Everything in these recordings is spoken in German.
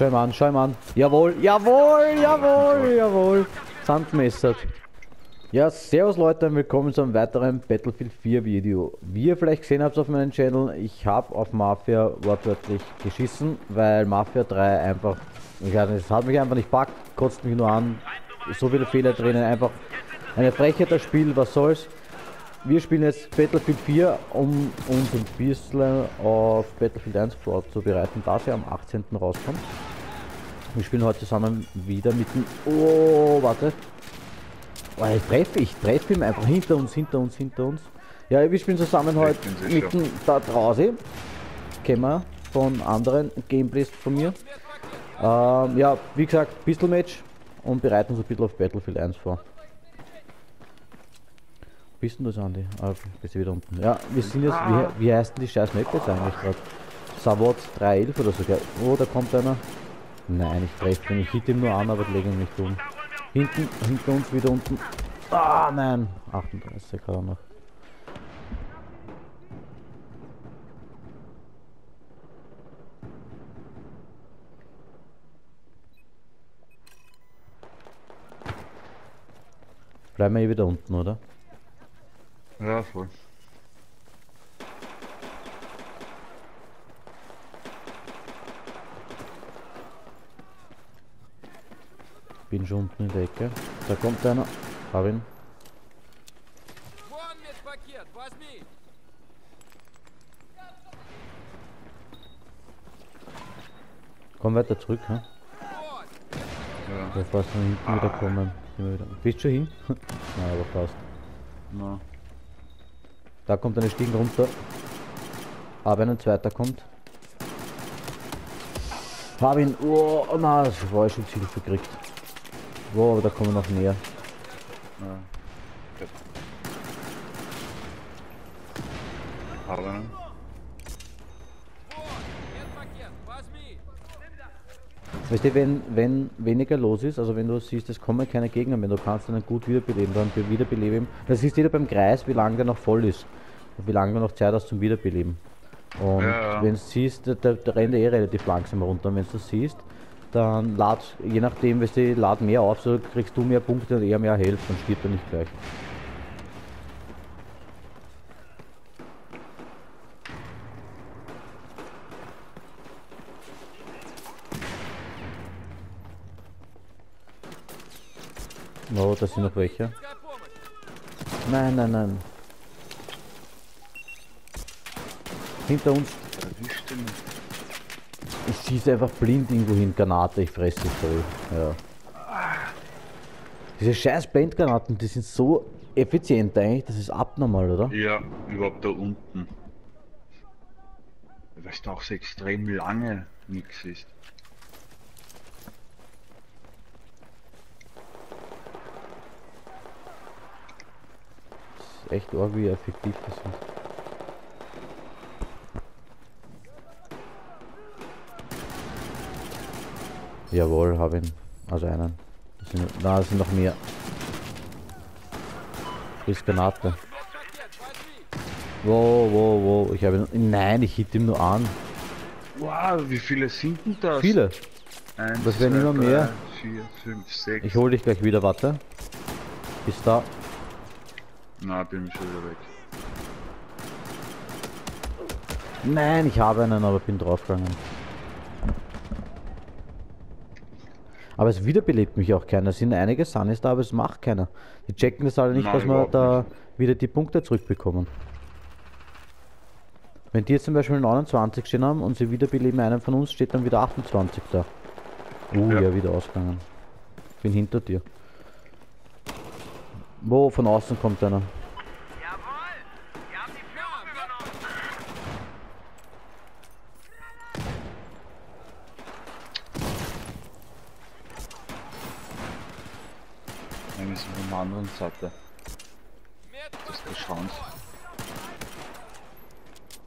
Schau ihm an, schau ihm an. Jawohl, jawohl, jawohl, jawohl. Sandmesser. Ja, servus Leute und willkommen zu einem weiteren Battlefield 4 Video. Wie ihr vielleicht gesehen habt auf meinem Channel, ich habe auf Mafia wortwörtlich geschissen, weil Mafia 3 einfach, ich weiß nicht, es hat mich einfach nicht packt, kotzt mich nur an, so viele Fehler drinnen, einfach eine Frechheit das Spiel, was soll's. Wir spielen jetzt Battlefield 4, um uns ein bisschen auf Battlefield 1 vorzubereiten, da sie am 18. rauskommt. Wir spielen heute zusammen wieder mit dem... Oh, warte. Oh, ich treffe, ich treffe ihn einfach hinter uns, hinter uns, hinter uns. Ja, wir spielen zusammen heute mit dem da draußen. Kennen wir von anderen Gameplays von mir. Ähm, ja, wie gesagt, Pistol Match und bereiten uns ein bisschen auf Battlefield 1 vor. Bist du das, Andi? Ah, bist du wieder unten. Ja, wir sind jetzt, wie, wie heißt denn die scheiß Map jetzt eigentlich gerade? Savot 311 oder so, gell? Oh, da kommt einer. Nein, ich treffe ihn. Ich hit ihn nur an, aber lege ihn nicht um. Hinten, hinter uns wieder unten. Ah, nein. 38 gerade noch. Bleiben wir hier wieder unten, oder? Ja, voll. Bin schon unten in der Ecke. Da kommt einer. Hab ihn. Komm weiter zurück, ha? Ja. Das fast von hinten wieder kommen. Bist du schon hin? Nein, aber fast. Nein. Da kommt eine Stiegen runter. Aber wenn ein zweiter kommt. Hab. Oh, oh na, das war schon ziemlich gekriegt. Wow, aber da kommen noch mehr. Ja. Weißt du, wenn, wenn weniger los ist, also wenn du siehst, es kommen keine Gegner, wenn du kannst dann gut wiederbeleben, dann wiederbeleben. Das ist jeder beim Kreis, wie lange der noch voll ist wie lange du noch Zeit hast zum Wiederbeleben. Und ja, wenn du siehst, der, der, der rennt eh relativ langsam runter. Und wenn du siehst, dann lad, je nachdem, weißt du, lad mehr auf, so kriegst du mehr Punkte und er mehr Health, dann stirbt er nicht gleich. Oh, da sind noch welche. Nein, nein, nein. Hinter uns. Ich schieße einfach blind irgendwo hin. Granate, ich fresse dich voll. Ja. Diese scheiß Blendgranaten, die sind so effizient eigentlich, das ist abnormal, oder? Ja, überhaupt da unten. Weil es da auch so extrem lange nichts ist. Das ist echt arg, wie effektiv das sind. Jawohl, hab ihn. Also einen. Da sind, noch mehr. Ist Granate. Wow, wow, wow. Ich habe ihn. Nein, ich hit ihm nur an. Wow, wie viele sind denn das? Viele. Eins, das werden immer drei, mehr. Vier, fünf, sechs. Ich hole dich gleich wieder, warte. Ist da. Na, bin ich schon wieder weg. Nein, ich habe einen, aber bin draufgegangen. Aber es wiederbelebt mich auch keiner. Es sind einige Sunnis da, aber es macht keiner. Die checken das alle nicht, Nein, dass wir da wieder die Punkte zurückbekommen. Wenn die jetzt zum Beispiel 29 stehen haben und sie wiederbeleben einen von uns, steht dann wieder 28 da. Uh, ja, Ja. wieder ausgegangen. Bin hinter dir. Wo? Von außen kommt einer. Jawohl! Wir haben die Führung übernommen! Nein, wir sind hatte. Das ist gestaunt.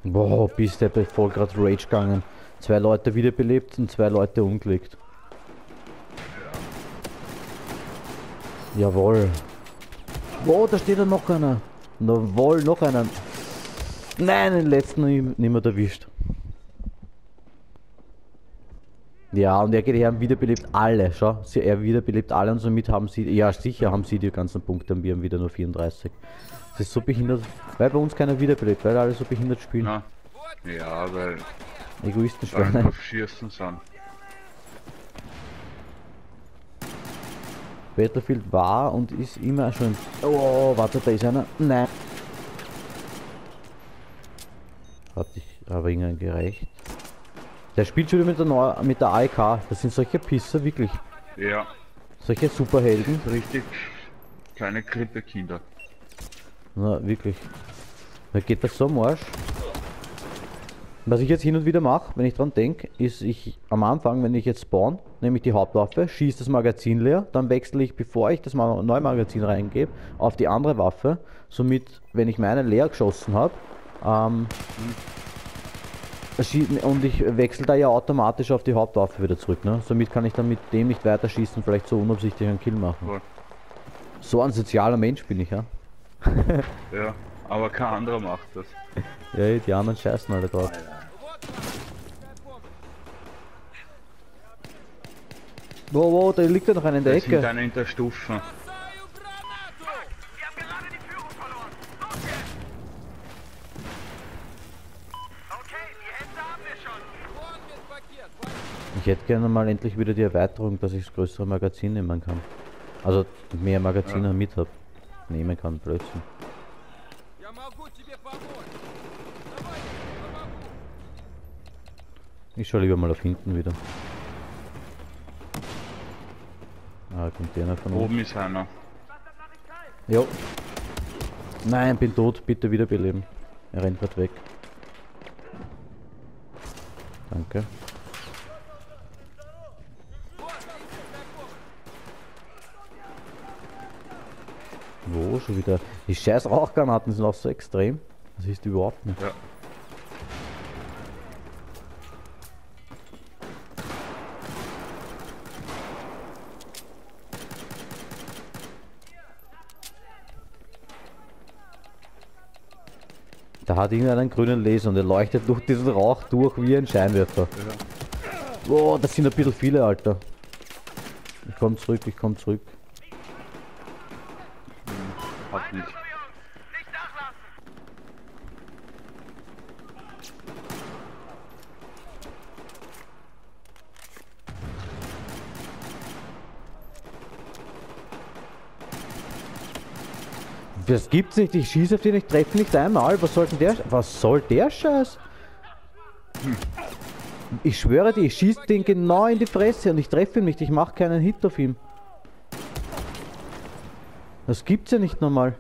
Boah, bist der voll gerade Rage gegangen. Zwei Leute wiederbelebt und zwei Leute umgelegt. Jawohl. Wow, da steht ja noch einer. Jawohl, noch einer. Nein, den letzten nicht mehr erwischt. Ja, und er geht her und wiederbelebt alle. Schau, sie, er wiederbelebt alle und somit haben sie, ja sicher haben sie die ganzen Punkte und wir haben wieder nur 34. Das ist so behindert, weil bei uns keiner wiederbelebt, weil alle so behindert spielen. Na. Ja, weil Egoisten auf Schießen sind. Battlefield war und ist immer schon. Oh, warte, da ist einer. Nein. Hat ich aber irgendwann gereicht. Der spielt schon wieder mit der, Neu mit der AEK. Das sind solche Pisser, wirklich. Ja, Solche Superhelden. richtig kleine Krippekinder. Na, wirklich. Da geht das so am Arsch. Was ich jetzt hin und wieder mache, wenn ich dran denke, ist ich am Anfang, wenn ich jetzt spawn, nehme ich die Hauptwaffe, schieße das Magazin leer, dann wechsle ich, bevor ich das neue Magazin reingebe, auf die andere Waffe. Somit, wenn ich meine leer geschossen habe, ähm, schie- und ich wechsle da ja automatisch auf die Hauptwaffe wieder zurück. Ne? Somit kann ich dann mit dem nicht weiter schießen, vielleicht so unabsichtlich einen Kill machen. Voll. So ein sozialer Mensch bin ich, ja. Ja, aber kein anderer macht das. Ja, die anderen scheißen alle drauf. Wow, wow, da liegt ja noch einer in der Da sind Ecke. einer in der Stufe. Wir haben gerade die Führung verloren. Los jetzt! Okay, die Hälfte haben wir schon. Ich hätte gerne mal endlich wieder die Erweiterung, dass ich das größere Magazin nehmen kann. Also mehr Magazine ja. mit habe. Nehmen kann, Blödsinn. Ich schau lieber mal auf hinten wieder. Ah, kommt der Container von oben. Oben ist einer. Jo. Nein, bin tot. Bitte wiederbeleben. Er rennt gerade weg. Danke. Wo schon wieder? Die scheiß Rauchgranaten sind auch so extrem. Das ist überhaupt nicht. Ja. Da hat irgendeiner einen grünen Laser und der leuchtet durch diesen Rauch durch wie ein Scheinwerfer. Ja. Boah, das sind ein bisschen viele, Alter. Ich komm zurück, ich komm zurück. Nicht. Das gibt's nicht, ich schieße auf den, ich treffe nicht einmal. Was soll denn der? Was soll der Scheiß? Ich schwöre dir, ich schieße den genau in die Fresse und ich treffe ihn nicht, ich mache keinen Hit auf ihn. Das gibt's ja nicht normal.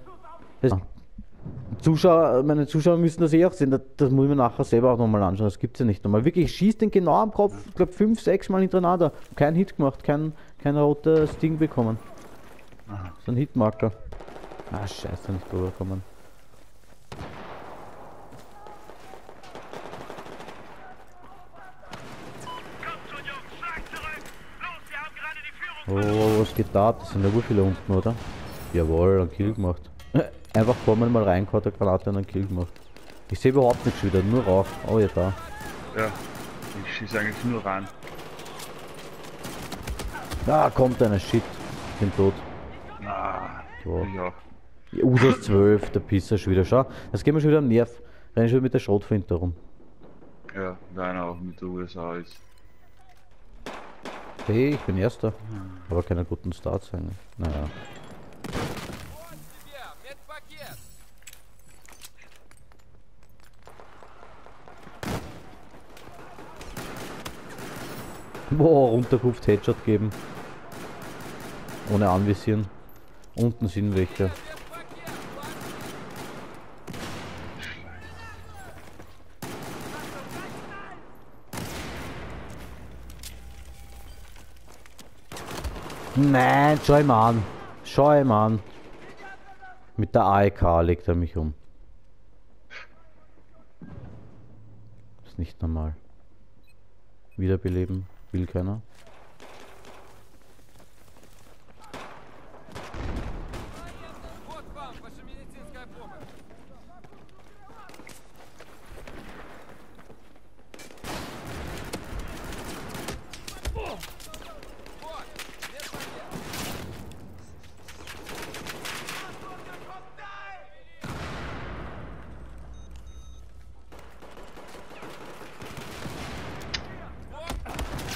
Das Zuschauer, meine Zuschauer müssen das eh auch sehen, das, das muss ich mir nachher selber auch nochmal anschauen, das gibt's ja nicht normal. Wirklich, ich schieße den genau am Kopf, ich glaube 5, 6 Mal hintereinander. Kein Hit gemacht, kein, kein rotes Ding bekommen. So ein Hitmarker. Ah, scheiße, nicht die Führung Oh, was geht da? Das sind ja wohl viele unten, oder? Jawohl, einen Kill gemacht. Einfach kommen, mal reingehauen, der Granate und einen Kill gemacht. Ich sehe überhaupt nichts wieder, nur Rauch. Oh ja, da. Ja. Ich schieße eigentlich nur rein. Da kommt einer, shit. Bin tot. Ah, So. ich auch. USAS 12, der Pisser schon wieder. Schau, das geht mir schon wieder am Nerv. Renn schon mit der Schrotflinte rum. Ja, weil einer auch mit der USA ist. Hey, ich bin Erster. Aber keine guten Starts eigentlich. Naja. Boah, runtergeruft, Headshot geben. Ohne anvisieren. Unten sind welche. Nein, schau ihn mal an. Schau ihn mal an. Mit der AEK legt er mich um. Ist nicht normal. Wiederbeleben will keiner.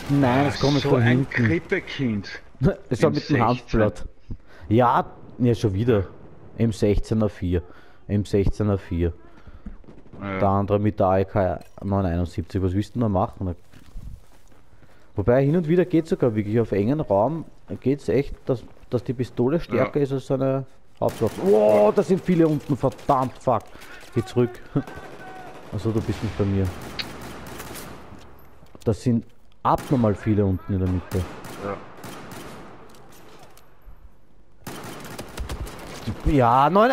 Nein, es kommt so von ein hinten. Krippekind. Es war M16. mit dem Handblatt. Ja, ja, schon wieder. M16er 4. M16er 4. Der Ja. andere mit der AEK 971. Was willst du da machen? Wobei hin und wieder geht sogar wirklich auf engen Raum geht es echt, dass, dass die Pistole stärker Ja. ist als seine Hauptwaffe. Wow, da sind viele unten, verdammt, fuck. Geh zurück. Also du bist nicht bei mir. Das sind abnormal viele unten in der Mitte. Ja. Ja, 9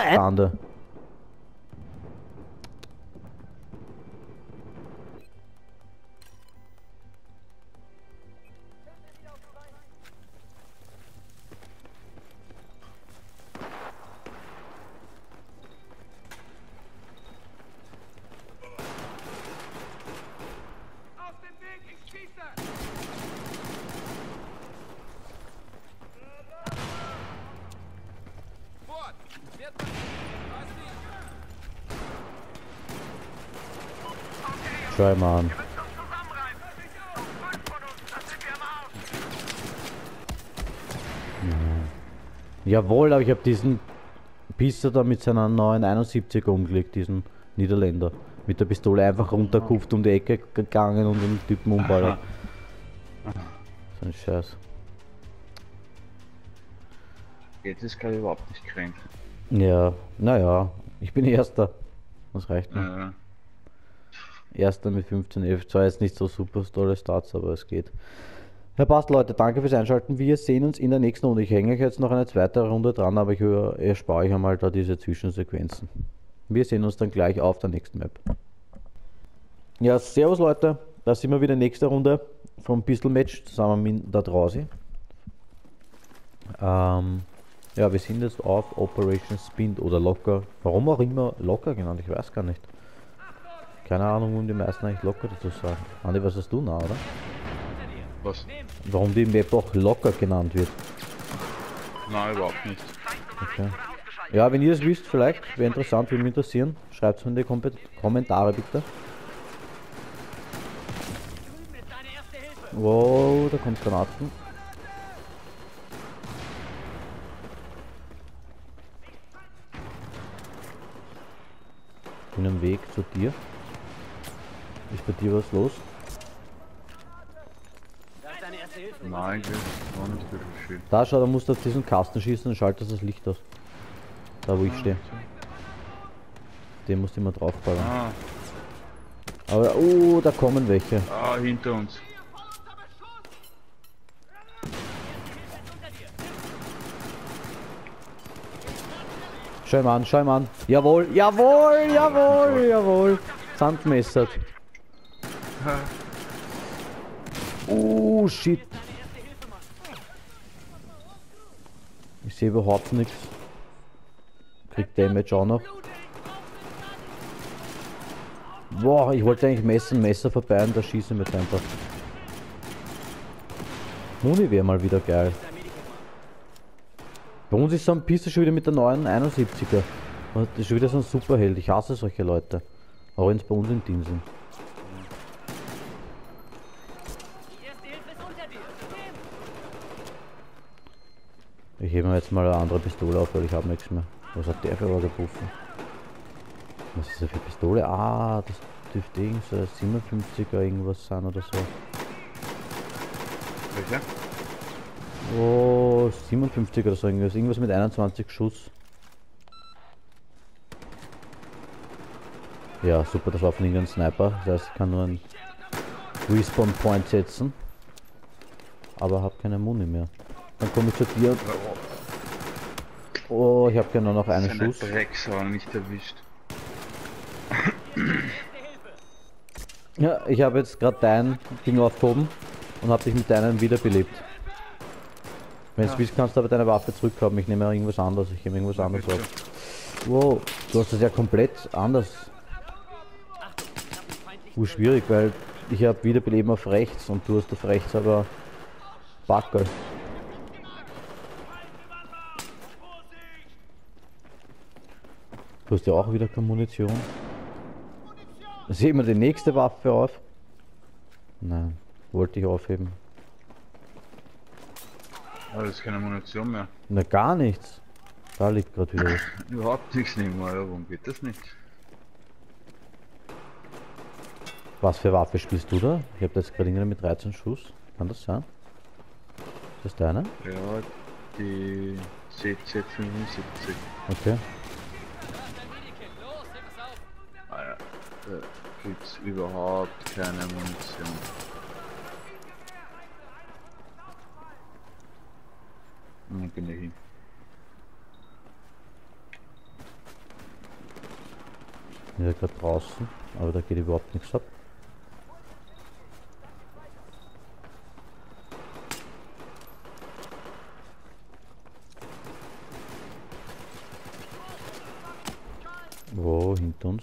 im Arsch. Jawohl, aber ich habe diesen Pisser da mit seiner 971 umgelegt, diesen Niederländer. Mit der Pistole einfach runterkupft, um die Ecke gegangen und den Typen umballert. So ein Scheiß. Jetzt ist gerade überhaupt nicht kränk. Ja, naja, ich bin Erster. Das reicht mir. Erster mit 15 11. Zwar jetzt nicht so super tolle Starts, aber es geht. Ja, passt Leute, danke fürs Einschalten. Wir sehen uns in der nächsten Runde. Ich hänge euch jetzt noch eine zweite Runde dran, aber ich äh, erspare euch einmal da diese Zwischensequenzen. Wir sehen uns dann gleich auf der nächsten Map. Ja, servus Leute, da sind wir wieder nächste Runde vom Pistol Match zusammen mit der Drausi. Ähm, ja, wir sind jetzt auf Operation Spind oder Locker. Warum auch immer Locker genannt, ich weiß gar nicht. Keine Ahnung, warum die meisten eigentlich Locker dazu sagen. Andi, was hast du nah, oder? Was? Warum die Map auch Locker genannt wird. Nein, überhaupt nicht. Okay. Ja, wenn ihr das wisst, vielleicht, wäre interessant, würde mich interessieren. Schreibt es in die Kom Kommentare bitte. Wow, da kommt Granaten. Bin am Weg zu dir. Ist bei dir was los? Nein, das war nicht wirklich schön. Da schau, da musst du auf diesen Kasten schießen und schaltest das Licht aus. Da wo ich stehe. Den musst du immer draufballern. Ah, Aber, oh, da kommen welche. ah, hinter uns. Schau ihn an, schau ihn an. Jawohl, jawohl, jawohl, jawohl. Sandmesser. Oh, shit. Ich sehe überhaupt nichts. Kriegt Damage auch noch. Boah, ich wollte eigentlich Messer, Messer vorbei und da schießen wir einfach. Muni wäre mal wieder geil. Bei uns ist so ein Piste schon wieder mit der neuen 71er. Und das ist schon wieder so ein Superheld. Ich hasse solche Leute. Auch wenn es bei uns im Team sind. Hebe mir jetzt mal eine andere Pistole auf, weil ich habe nichts mehr. Was hat der für was gepuffen? Was ist das für Pistole? Ah, das dürfte irgend so ein 57er irgendwas sein oder so. Welcher? Oh, 57 oder so irgendwas. Irgendwas mit 21 Schuss. Ja, super, das war von irgendeinem Sniper. Das heißt, ich kann nur einen Respawn Point setzen. Aber habe keine Muni mehr. Dann komme ich zu dir. Oh, ich habe genau noch einen Schuss. Drecksau nicht erwischt. Ja, ich habe jetzt gerade dein Ding aufgehoben und habe dich mit deinem wiederbelebt. Wenn du willst, kannst du aber deine Waffe zurückhaben. Ich nehme ja irgendwas anderes. Ich nehme irgendwas anderes auf. Wow, du hast das ja komplett anders. Uh, schwierig, weil ich habe Wiederbeleben auf rechts und du hast auf rechts aber Backel. Du hast ja auch wieder keine Munition. Sehen wir die nächste Waffe auf? Nein, wollte ich aufheben. Aber das ist keine Munition mehr. Na gar nichts. Da liegt gerade wieder was. Überhaupt nichts nicht mehr. Ja, warum geht das nicht? Was für Waffe spielst du da? Ich habe jetzt gerade mit 13 Schuss. Kann das sein? Ist das deine? Ja, die CC75. Okay. Da gibt's überhaupt keine Munition. Dann bin ich hin. Ja gerade draußen, aber da geht überhaupt nichts ab. Wo, hinter uns?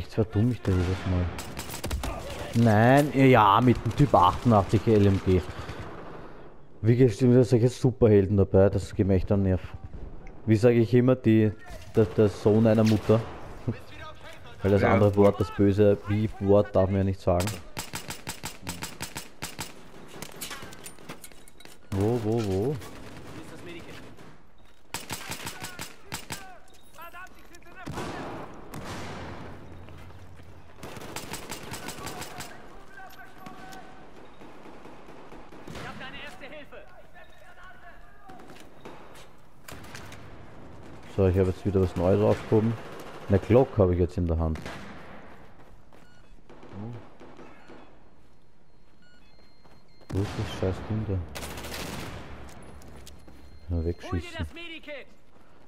Ich verdumm mich da jedes Mal. Nein, ja, mit dem Typ 88 LMG. Wie gesagt, wieder solche Superhelden dabei, das geht mir echt an Nerv. Wie sage ich immer, die, der, der Sohn einer Mutter. Weil das Ja. andere Wort, das böse Beef-Wort, darf man ja nicht sagen. Wo, wo, wo? Hier ist das Medikit. Verdammt, ich sitze in der Falle! Ich hab deine erste Hilfe. So, ich habe jetzt wieder was Neues aufgehoben. Eine Glock habe ich jetzt in der Hand. Wo ist das scheiß Ding da? Wegschießen.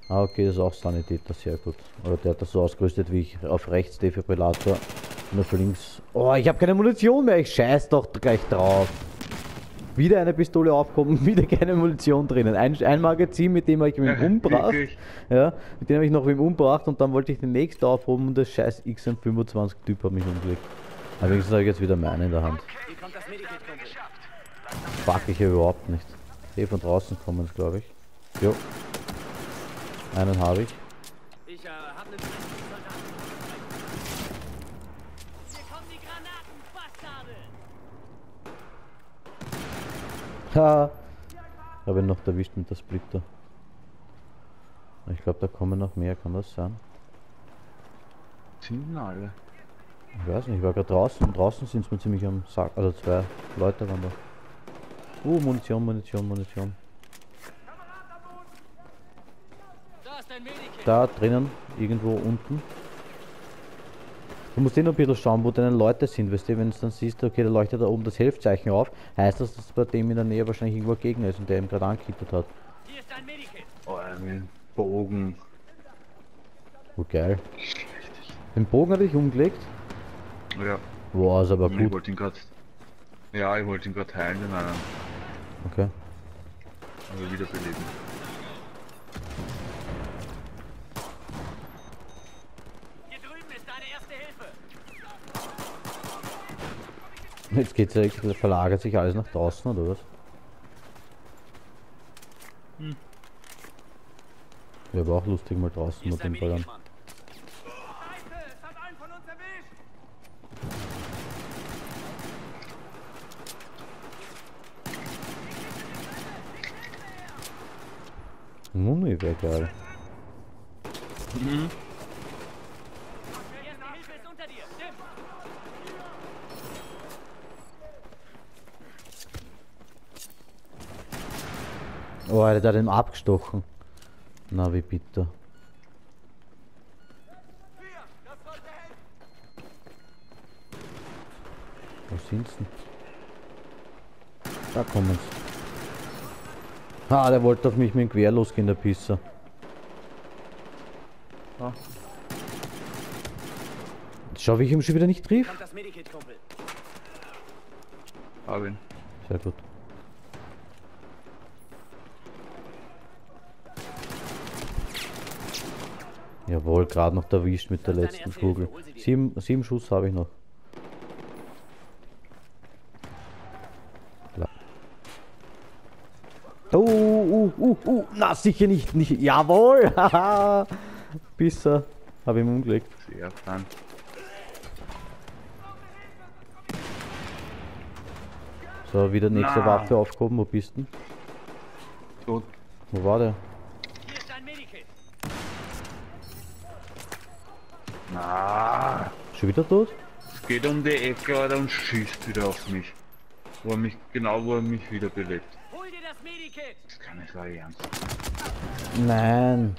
Ah, okay, das ist auch Sanitäter, sehr gut. Oder der hat das so ausgerüstet wie ich auf rechts Defibrillator und auf links. Oh, ich habe keine Munition mehr, ich scheiß doch gleich drauf. Wieder eine Pistole aufgehoben, wieder keine Munition drinnen. Ein, ein Magazin, mit dem habe ich mich. Wirklich? Ja, mit dem habe ich noch wem umgebracht und dann wollte ich den nächsten aufhoben und der scheiß XM25 Typ hat mich umgelegt. Aber wenigstens habe ich jetzt wieder meine in der Hand. Hier. Fuck ich ja überhaupt nicht. Eh von draußen kommen glaube ich. Jo. Einen habe ich. Ich äh, hab einen Soldaten. Hier kommen die Granaten, Bastarde. Ha! Habe ihn noch erwischt mit der Splitter. Ich glaube, da kommen noch mehr, kann das sein? Sind denn alle? Ich weiß nicht, ich war gerade draußen draußen sind es mir ziemlich am Sack. Also zwei Leute waren da. Uh, Munition, Munition, Munition. Da drinnen, irgendwo unten. Du musst eh noch ein bisschen schauen, wo deine Leute sind, weißt du, wenn du dann siehst, okay, da leuchtet da oben das Helfzeichen auf, heißt das, dass bei dem in der Nähe wahrscheinlich irgendwo ein Gegner ist und der ihm gerade angekittet hat. Hier ist dein Medikit. Oh, einen Bogen. Oh geil. Den Bogen hatte ich umgelegt. Ja, Boah, ist aber ich gut. wollte ihn gerade. Ja, ich wollte ihn gerade heilen, den einen. Okay. Also wiederbeleben. Hier drüben ist deine erste Hilfe. Jetzt geht's ja, jetzt verlagert sich alles nach draußen, oder was? Wäre aber auch lustig mal draußen mit dem Ballern. Mummi wäre geil. Die erste Hilfe ist unter dir. Nimm. Oh, Alter, der hat ihn abgestochen. Na, wie bitter. Wo sind's denn? Da kommen's. Ah, der wollte auf mich mit dem Quer losgehen, der Pisser. Ah. Schau, wie ich ihn schon wieder nicht triff. Hab ihn. Sehr gut. Jawohl, gerade noch erwischt mit der letzten. Kugel. Sieben, sieben Schuss habe ich noch. Oh, uh, uh, uh, na sicher nicht, nicht. Jawohl, haha. Bisser, habe ich ihm umgelegt. Sehr fein. So, wieder nächste Na. Waffe aufgehoben. Wo bist du? Tot. Wo war der? Hier ist ein Medikit. Na, Schon wieder tot? es geht um die Ecke, Alter, und schießt wieder auf mich. Wo er mich, genau wo er mich wieder belebt. Hol dir das Medikit. Das kann nicht wahr ernst. Nein.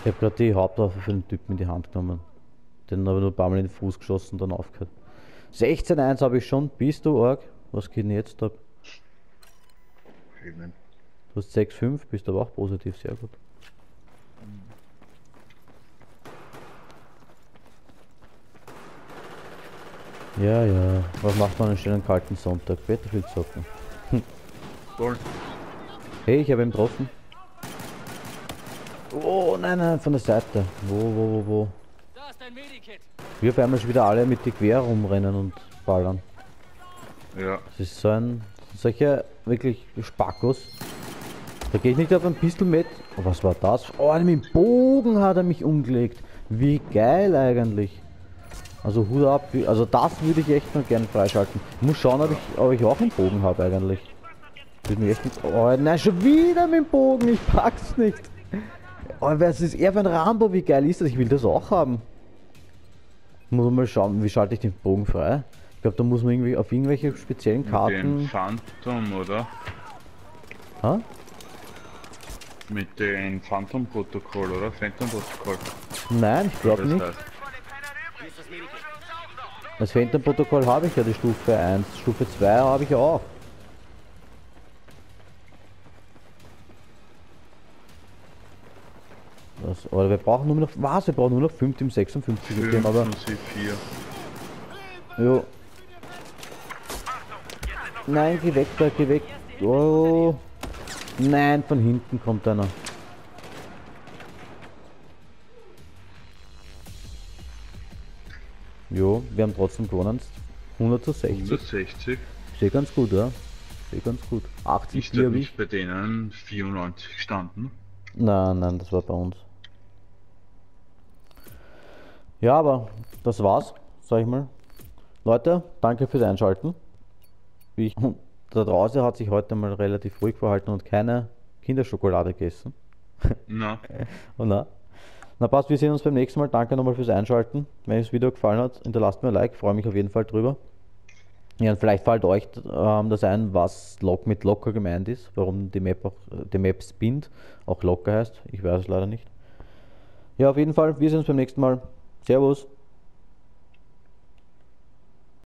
Ich habe gerade die Hauptwaffe für den Typen in die Hand genommen. Den habe ich nur ein paar Mal in den Fuß geschossen und dann aufgehört. 16-1 habe ich schon. Bist du arg? Was geht denn jetzt ab? Du hast 6-5, bist aber auch positiv, sehr gut. Ja, ja. Was macht man einen schönen kalten Sonntag? Battlefield zocken. Voll. Hey, ich habe ihn getroffen. Oh, nein, nein, von der Seite. Wo, wo, wo, wo? Da ist ein Medikit. Wir auf einmal schon wieder alle mit die Quer rumrennen und ballern. Ja. Das ist so ein, solche wirklich Spackos. Da gehe ich nicht auf ein Pistol mit. Oh, was war das? Oh, mit dem Bogen hat er mich umgelegt. Wie geil eigentlich. Also Hut ab, also das würde ich echt mal gern freischalten. Ich muss schauen, ob ich, ob ich auch einen Bogen habe eigentlich. Würde mich echt nicht, oh nein, schon wieder mit dem Bogen, ich pack's nicht. Oh, was ist er für ein Rambo, wie geil ist das? Ich will das auch haben. Muss man mal schauen, wie schalte ich den Bogen frei? Ich glaube, da muss man irgendwie auf irgendwelche speziellen Mit dem Karten. Phantom, oder? Ha? Mit dem Phantom-Protokoll, oder? Phantom-Protokoll. Nein, ich glaube nicht. heißt. Hier ist das Medikit. Das Phantom-Protokoll habe ich ja, die Stufe 1. Stufe 2 habe ich auch. Das, oder wir brauchen nur noch. Was? Wir brauchen nur noch 5 im 56 System, aber. 5 4. Jo. Nein, geh weg da, geh weg. Oh. Nein, von hinten kommt einer. Jo, wir haben trotzdem gewonnen. 100 zu 60. 160. Sehe ganz gut, ja. Sehe ganz gut. 80 Ist da wie. nicht bei denen 94 gestanden? Nein, nein, das war bei uns. Ja, aber das war's, sag ich mal. Leute, danke fürs Einschalten. Ich, der draußen hat sich heute mal relativ ruhig verhalten und keine Kinderschokolade gegessen. Na, Oh na. Na passt, wir sehen uns beim nächsten Mal. Danke nochmal fürs Einschalten. Wenn euch das Video gefallen hat, hinterlasst mir ein Like, freue mich auf jeden Fall drüber. Ja, und vielleicht fällt euch ähm, das ein, was Lock mit Locker gemeint ist, warum die Map auch die Map Spint auch Locker heißt. Ich weiß es leider nicht. Ja, auf jeden Fall, wir sehen uns beim nächsten Mal. Servus.